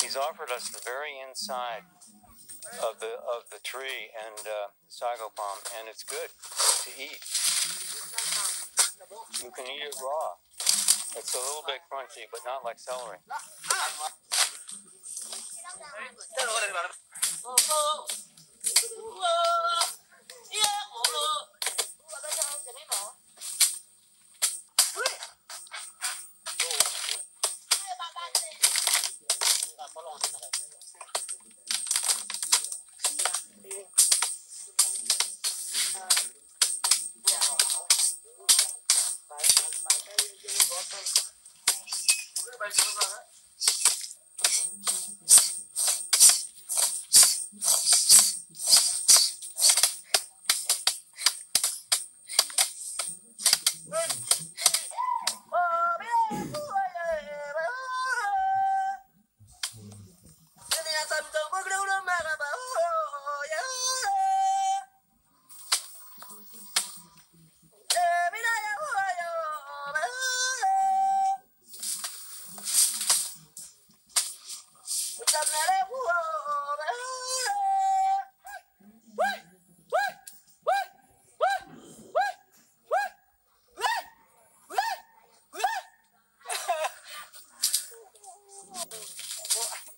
He's offered us the very inside of the of the tree and uh, sago palm, and it's good to eat. You can eat it raw. It's a little bit crunchy, but not like celery. 빨리 들어가. Oh, man. Well,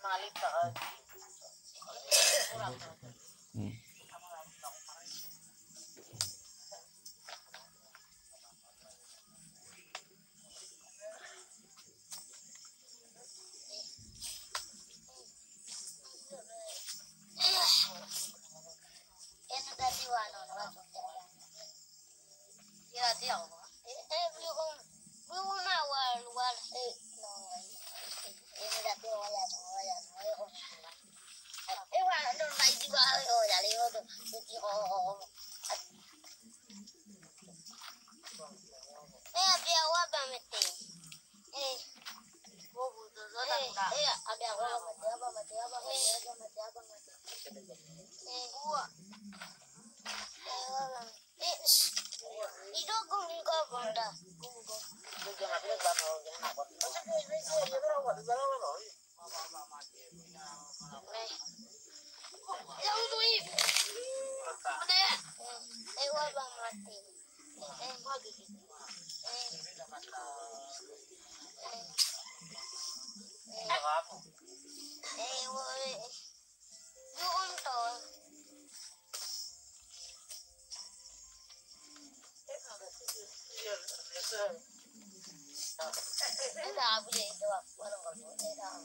Malit ka. Hey, hey, hey, ơi Buông tôi Thế nào bây giờ tôi bảo Qua đồng gọi bố thế nào?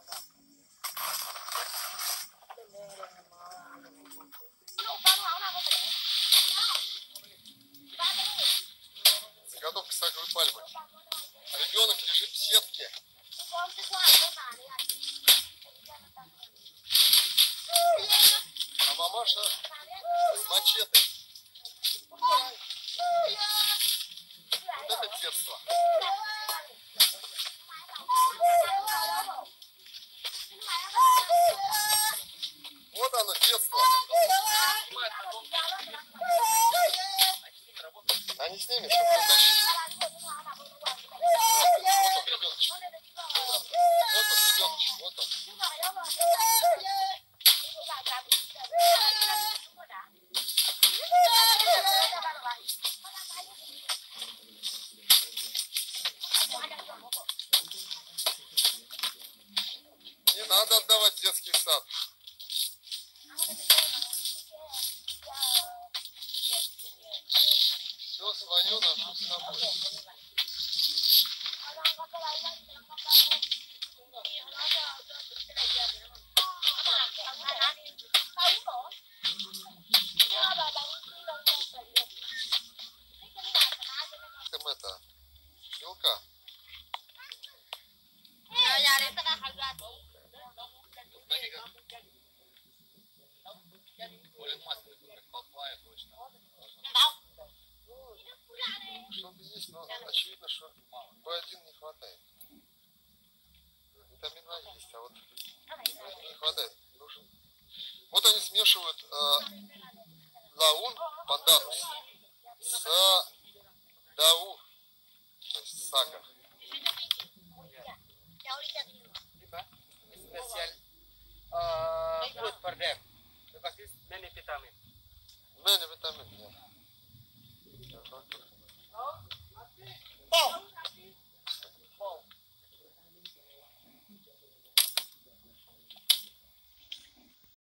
Маша мачете. Вот это перство. свое, наше с собой. Это, щелка. Не хватает. Нужен. Вот они смешивают э, лаун панданус с дау, то есть сага. Uh, good for them because it's many vitamins. Many vitamins, yeah.